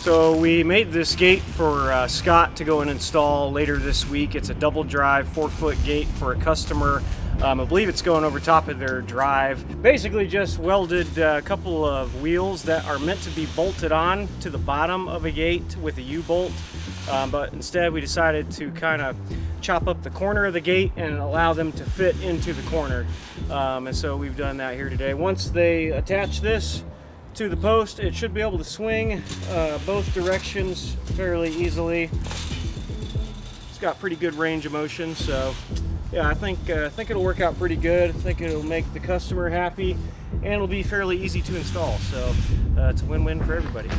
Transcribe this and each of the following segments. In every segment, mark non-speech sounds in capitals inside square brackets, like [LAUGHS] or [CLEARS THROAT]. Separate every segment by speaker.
Speaker 1: So we made this gate for uh, Scott to go and install later this week. It's a double drive, four foot gate for a customer. Um, I believe it's going over top of their drive. Basically just welded a couple of wheels that are meant to be bolted on to the bottom of a gate with a U-bolt. Um, but instead we decided to kind of chop up the corner of the gate and allow them to fit into the corner. Um, and so we've done that here today. Once they attach this, to the post. It should be able to swing uh, both directions fairly easily. It's got pretty good range of motion, so yeah, I think uh, I think it'll work out pretty good. I think it'll make the customer happy, and it'll be fairly easy to install. So uh, it's a win-win for everybody.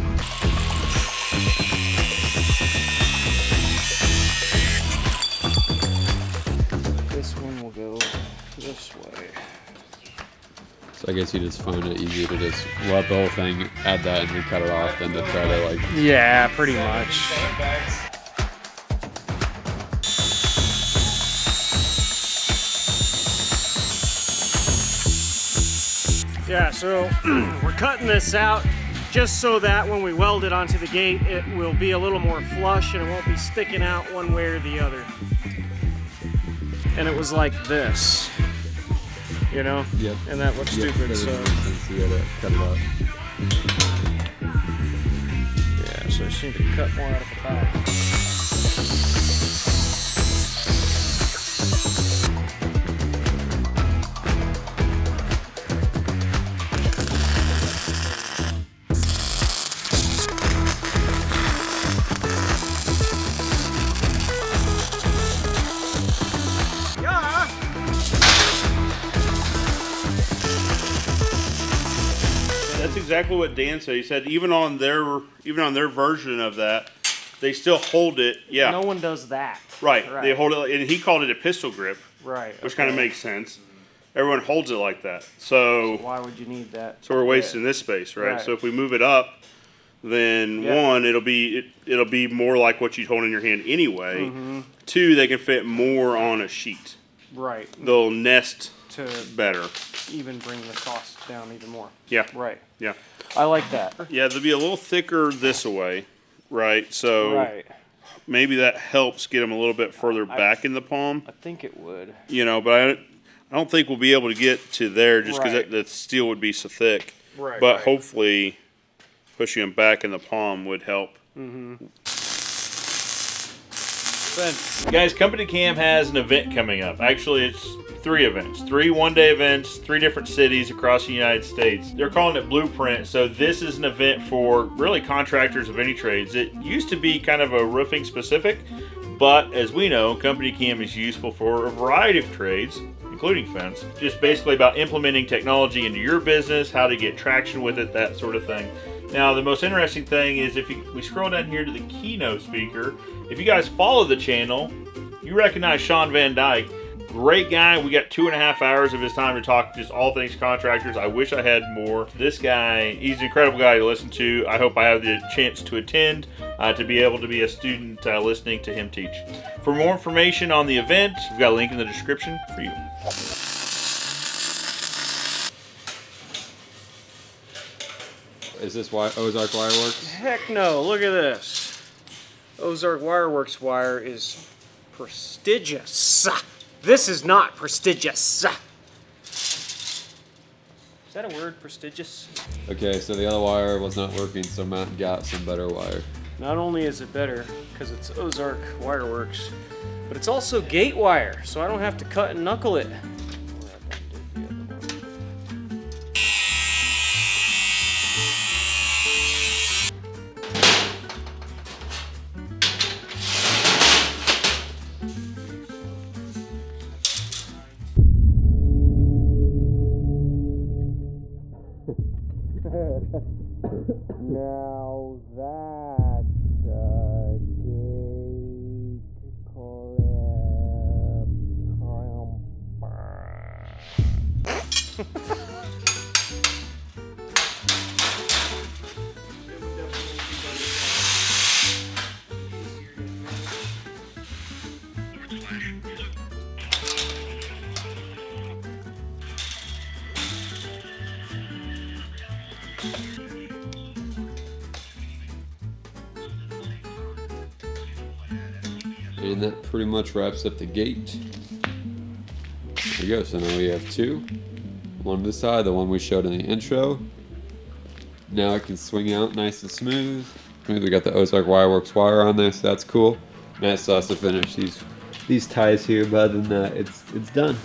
Speaker 2: I guess you just find it easier to just weld the whole thing, add that, and then cut it off, than to try to like.
Speaker 1: Yeah, pretty much. Yeah, so [CLEARS THROAT] we're cutting this out just so that when we weld it onto the gate, it will be a little more flush and it won't be sticking out one way or the other. And it was like this, you know?
Speaker 2: Yep.
Speaker 1: And that looks
Speaker 2: Yep,
Speaker 1: stupid,
Speaker 2: that
Speaker 1: so.
Speaker 2: doesn't make sense. You gotta cut it out.
Speaker 1: Yeah, so I need to cut more out of the back.
Speaker 3: Exactly what Dan said. He said even on their even on their version of that, they still hold it. Yeah,
Speaker 1: No one does that.
Speaker 3: right. They hold it, and he called it a pistol grip,
Speaker 1: Right.
Speaker 3: which kind of makes sense. Everyone holds it like that. So
Speaker 1: Why would you need that?
Speaker 3: so we're wasting this space, right?
Speaker 1: Right.
Speaker 3: So if we move it up, then
Speaker 1: Yeah.
Speaker 3: one, it'll be it, it'll be more like what you'd hold in your hand anyway.
Speaker 1: Mm-hmm.
Speaker 3: Two, they can fit more on a sheet.
Speaker 1: Right.
Speaker 3: They'll nest
Speaker 1: To
Speaker 3: better.
Speaker 1: even bring the cost down even more.
Speaker 3: Yeah,
Speaker 1: Right.
Speaker 3: yeah,
Speaker 1: I like that.
Speaker 3: yeah. They'll be a little thicker this way, right? So
Speaker 1: Right.
Speaker 3: maybe that helps get them a little bit further
Speaker 1: I-
Speaker 3: back in the palm,
Speaker 1: I think it would.
Speaker 3: you know. But I, I don't think we'll be able to get to there just because
Speaker 1: Right.
Speaker 3: that, that steel would be so thick.
Speaker 1: Right.
Speaker 3: But
Speaker 1: right.
Speaker 3: hopefully, pushing them back in the palm would help. Mm-hmm.
Speaker 4: Guys, Company Cam has an event coming up. Actually, it's three events, three one day events, three different cities across the United States. They're calling it Blueprint. So, this is an event for really contractors of any trades. It used to be kind of a roofing specific, but as we know, Company Cam is useful for a variety of trades. Including fence, just basically about implementing technology into your business, how to get traction with it, that sort of thing. Now, the most interesting thing is if you, we scroll down here to the keynote speaker, if you guys follow the channel, you recognize Shawn Van Dyke. Great guy. We got two and a half hours of his time to talk just all things contractors. I wish I had more. This guy, he's an incredible guy to listen to. I hope I have the chance to attend, uh, to be able to be a student uh, listening to him teach. For more information on the event, we've got a link in the description for you.
Speaker 2: Is this why Ozark Wireworks?
Speaker 1: Heck no, look at this. Ozark Wireworks wire is prestigious. This is not prestigious. Is that a word, prestigious?
Speaker 2: Okay, so the other wire was not working, so Matt got some better wire.
Speaker 1: Not only is it better because it's Ozark Wireworks, but it's also gate wire, so I don't have to cut and knuckle it. [COUGHS] now that's a uh, gate clamp. [LAUGHS]
Speaker 2: And that pretty much wraps up the gate. There you go. So now we have two. One on this side, the one we showed in the intro. Now it can swing out nice and smooth. We got the Ozark Wireworks wire on there, so that's cool. Nice has to finish these these ties here, but other than that, it's it's done.